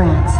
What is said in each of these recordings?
France.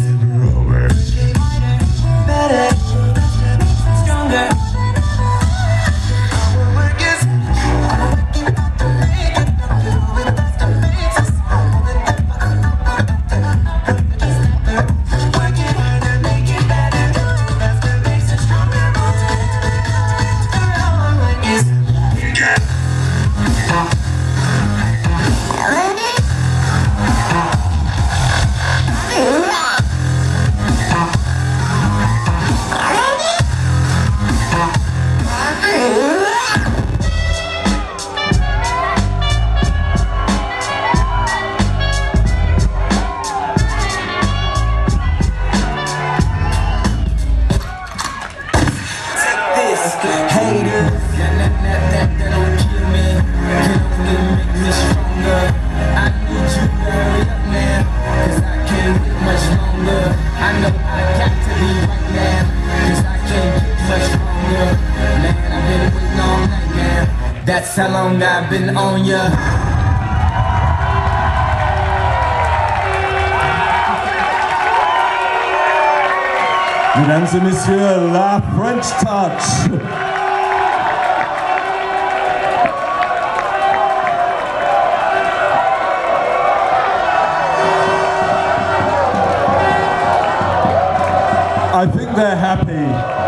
this hater. That, that, that, that, don't kill me. Only me stronger. I need you hurry up I can't wait much longer. I know I got to be right now. Cause I can't get much. Man, I've been waiting now. That's how long I've been on ya. Mesdames et messieurs, la French Touch. I think they're happy.